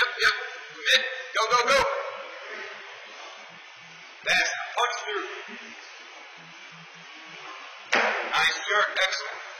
yep. yep. Commit. Go, go, go. That's punch through. Nice jerk. Excellent.